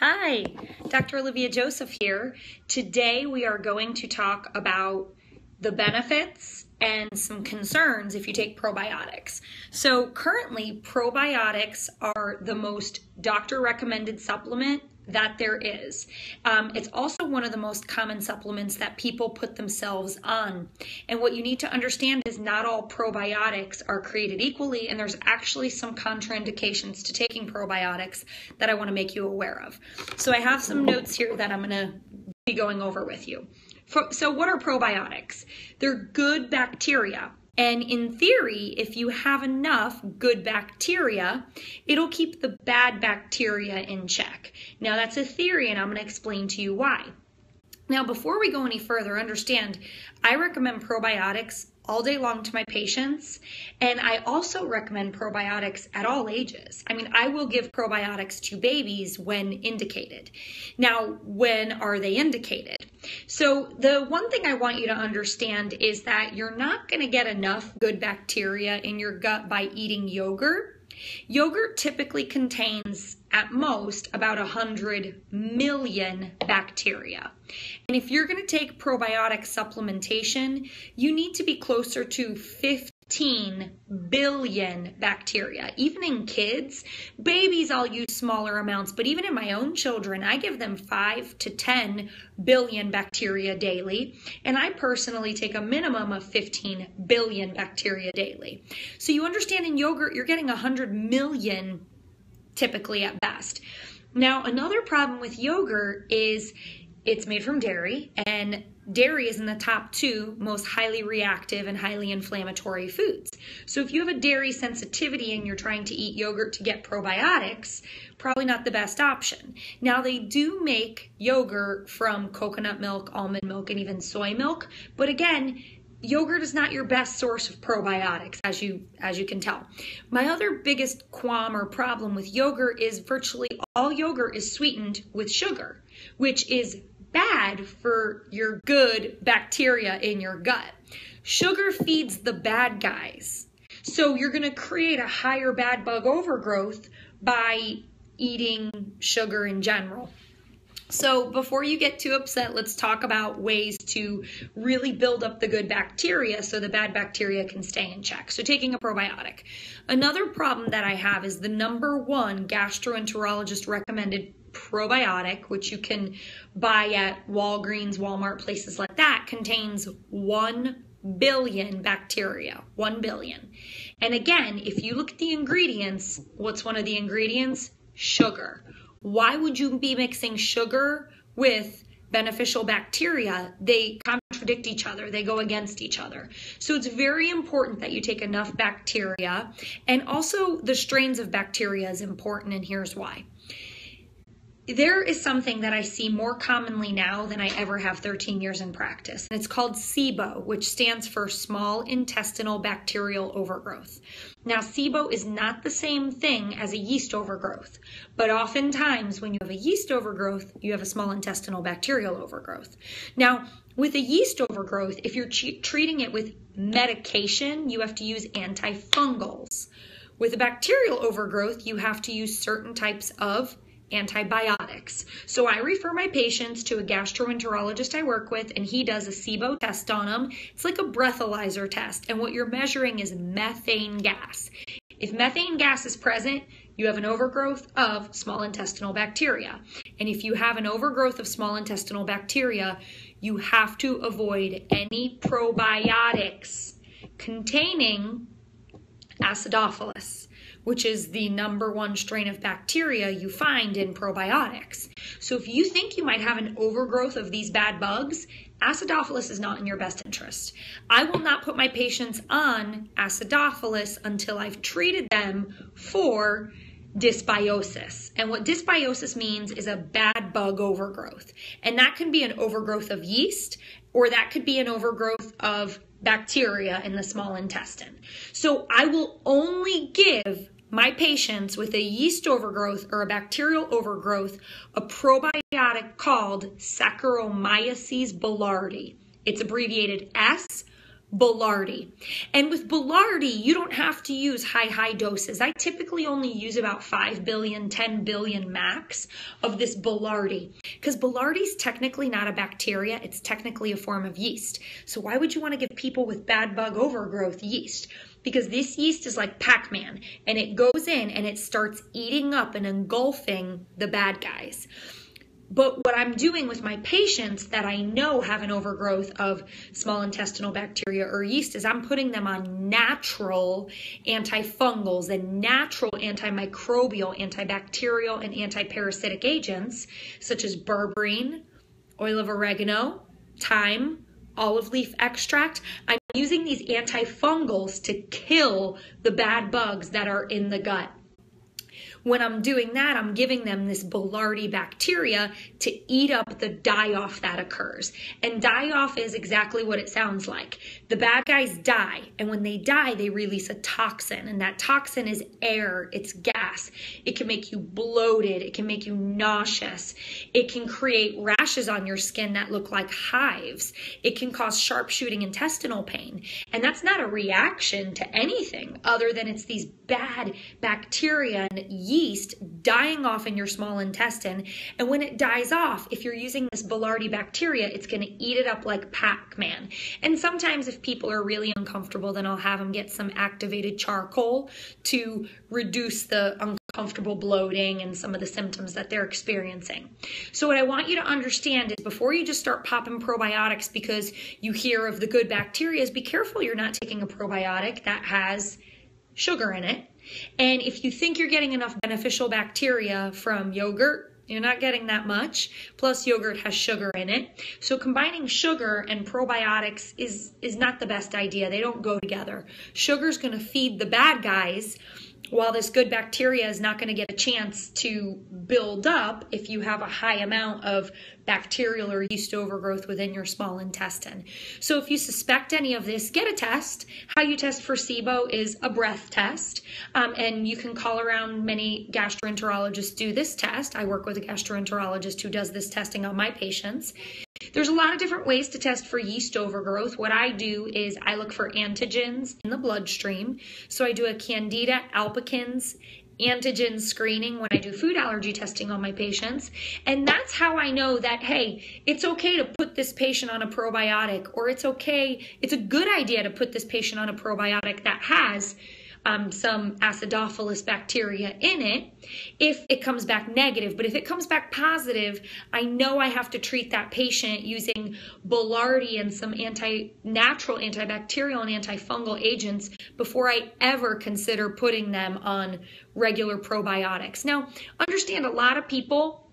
Hi, Dr. Olivia Joseph here. Today we are going to talk about the benefits and some concerns if you take probiotics. So, currently, probiotics are the most doctor recommended supplement that there is. Um, it's also one of the most common supplements that people put themselves on. And what you need to understand is not all probiotics are created equally, and there's actually some contraindications to taking probiotics that I want to make you aware of. So I have some notes here that I'm going to be going over with you. So, what are probiotics? They're good bacteria and in theory, if you have enough good bacteria, it'll keep the bad bacteria in check. Now, that's a theory, and I'm going to explain to you why. Now, before we go any further, understand I recommend probiotics all day long to my patients. And I also recommend probiotics at all ages. I mean, I will give probiotics to babies when indicated. Now, when are they indicated? So, the one thing I want you to understand is that you're not going to get enough good bacteria in your gut by eating yogurt Yogurt typically contains at most about 100 million bacteria. And if you're going to take probiotic supplementation, you need to be closer to 50 15 billion bacteria. Even in kids, babies, I'll use smaller amounts, but even in my own children, I give them 5 to 10 billion bacteria daily. And I personally take a minimum of 15 billion bacteria daily. So you understand in yogurt, you're getting 100 million typically at best. Now, another problem with yogurt is it's made from dairy, and dairy is in the top two most highly reactive and highly inflammatory foods. So if you have a dairy sensitivity and you're trying to eat yogurt to get probiotics, probably not the best option. Now they do make yogurt from coconut milk, almond milk, and even soy milk, but again, yogurt is not your best source of probiotics as you as you can tell my other biggest qualm or problem with yogurt is virtually all yogurt is sweetened with sugar which is bad for your good bacteria in your gut. Sugar feeds the bad guys. So you're going to create a higher bad bug overgrowth by eating sugar in general. So, before you get too upset, let's talk about ways to really build up the good bacteria so the bad bacteria can stay in check. So, taking a probiotic. Another problem that I have is the number one gastroenterologist recommended probiotic, which you can buy at Walgreens, Walmart, places like that, contains 1 billion bacteria. 1 billion. And again, if you look at the ingredients, what's one of the ingredients? Sugar. Why would you be mixing sugar with beneficial bacteria? They contradict each other, they go against each other. So it's very important that you take enough bacteria. And also, the strains of bacteria is important, and here's why there is something that I see more commonly now than I ever have 13 years in practice, it's called SIBO, which stands for Small Intestinal Bacterial Overgrowth. Now, SIBO is not the same thing as a yeast overgrowth, but oftentimes when you have a yeast overgrowth, you have a small intestinal bacterial overgrowth. Now, with a yeast overgrowth, if you're treating it with medication, you have to use antifungals. With a bacterial overgrowth, you have to use certain types of antibiotics. So I refer my patients to a gastroenterologist I work with, and he does a SIBO test on them. It's like a breathalyzer test, and what you're measuring is methane gas. If methane gas is present, you have an overgrowth of small intestinal bacteria. And if you have an overgrowth of small intestinal bacteria, you have to avoid any probiotics containing acidophilus which is the number one strain of bacteria you find in probiotics. So if you think you might have an overgrowth of these bad bugs, acidophilus is not in your best interest. I will not put my patients on acidophilus until I've treated them for dysbiosis. And what dysbiosis means is a bad bug overgrowth. And that can be an overgrowth of yeast or that could be an overgrowth of bacteria in the small intestine. So I will only give my patients with a yeast overgrowth or a bacterial overgrowth a probiotic called Saccharomyces boulardii. It's abbreviated S Boulardii. And with Boulardii, you don't have to use high, high doses. I typically only use about 5 billion, 10 billion max of this Boulardii because Boulardii is technically not a bacteria, it's technically a form of yeast. So why would you want to give people with bad bug overgrowth yeast? Because this yeast is like Pac Man and it goes in and it starts eating up and engulfing the bad guys. But what I'm doing with my patients that I know have an overgrowth of small intestinal bacteria or yeast is I'm putting them on natural antifungals and natural antimicrobial, antibacterial, and antiparasitic agents such as berberine, oil of oregano, thyme, olive leaf extract. I'm using these antifungals to kill the bad bugs that are in the gut. When I'm doing that, I'm giving them this Boulardii bacteria to eat up the die off that occurs. And die off is exactly what it sounds like. The bad guys die, and when they die, they release a toxin, and that toxin is air, it's gas. It can make you bloated, it can make you nauseous, it can create rashes on your skin that look like hives, it can cause sharpshooting intestinal pain. And that's not a reaction to anything other than it's these bad bacteria and yeast dying off in your small intestine. And when it dies off, if you're using this Boulardii bacteria, it's going to eat it up like Pac Man. And sometimes, if people are really uncomfortable, then I'll have them get some activated charcoal to reduce the uncomfortable bloating and some of the symptoms that they're experiencing. So, what I want you to understand is before you just start popping probiotics because you hear of the good bacteria, is be careful you're not taking a probiotic that has sugar in it. And if you think you're getting enough beneficial bacteria from yogurt, you're not getting that much. Plus yogurt has sugar in it. So combining sugar and probiotics is is not the best idea. They don't go together. Sugar's going to feed the bad guys while this good bacteria is not going to get a chance to build up if you have a high amount of bacterial or yeast overgrowth within your small intestine. So if you suspect any of this, get a test. How you test for SIBO is a breath test, um, and you can call around many gastroenterologists do this test. I work with a gastroenterologist who does this testing on my patients. There's a lot of different ways to test for yeast overgrowth. What I do is I look for antigens in the bloodstream. So I do a Candida albicans antigen screening when I do food allergy testing on my patients. And that's how I know that, hey, it's okay to put this patient on a probiotic, or it's okay, it's a good idea to put this patient on a probiotic that has um, some acidophilus bacteria in it if it comes back negative. But if it comes back positive, I know I have to treat that patient using Boulardii and some anti natural antibacterial and antifungal agents before I ever consider putting them on regular probiotics. Now, understand a lot of people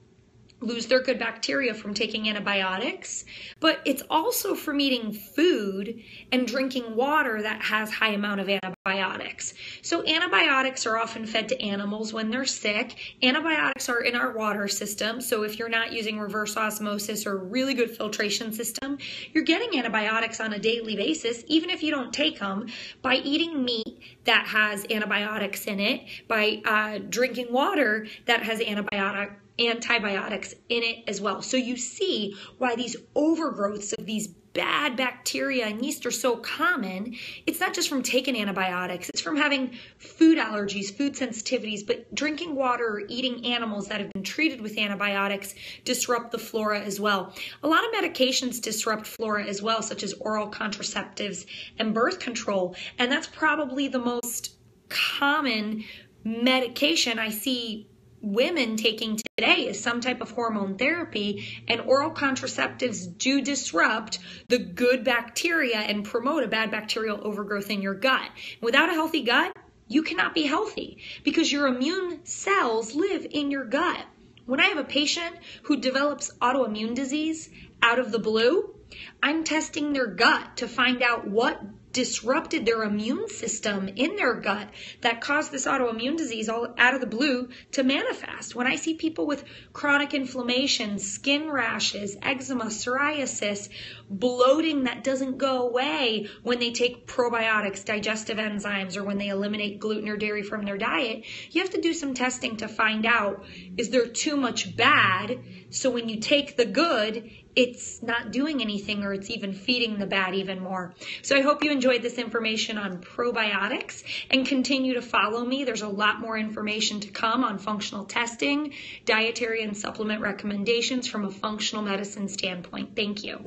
lose their good bacteria from taking antibiotics, but it's also from eating food and drinking water that has high amount of antibiotics. So antibiotics are often fed to animals when they're sick. Antibiotics are in our water system, so if you're not using reverse osmosis or really good filtration system, you're getting antibiotics on a daily basis even if you don't take them by eating meat that has antibiotics in it, by uh, drinking water that has antibiotic antibiotics in it as well. So you see why these overgrowths of these bad bacteria and yeast are so common. It's not just from taking antibiotics, it's from having food allergies, food sensitivities, but drinking water or eating animals that have been treated with antibiotics disrupt the flora as well. A lot of medications disrupt flora as well, such as oral contraceptives and birth control, and that's probably the most common medication I see women taking today is some type of hormone therapy, and oral contraceptives do disrupt the good bacteria and promote a bad bacterial overgrowth in your gut. Without a healthy gut, you cannot be healthy because your immune cells live in your gut. When I have a patient who develops autoimmune disease out of the blue, I'm testing their gut to find out what disrupted their immune system in their gut that caused this autoimmune disease all out of the blue to manifest. When I see people with chronic inflammation, skin rashes, eczema, psoriasis, bloating that doesn't go away when they take probiotics, digestive enzymes, or when they eliminate gluten or dairy from their diet, you have to do some testing to find out is there too much bad? So when you take the good, it's not doing anything or it's even feeding the bad even more. So I hope you enjoyed this information on probiotics and continue to follow me. There's a lot more information to come on functional testing, dietary and supplement recommendations from a functional medicine standpoint. Thank you.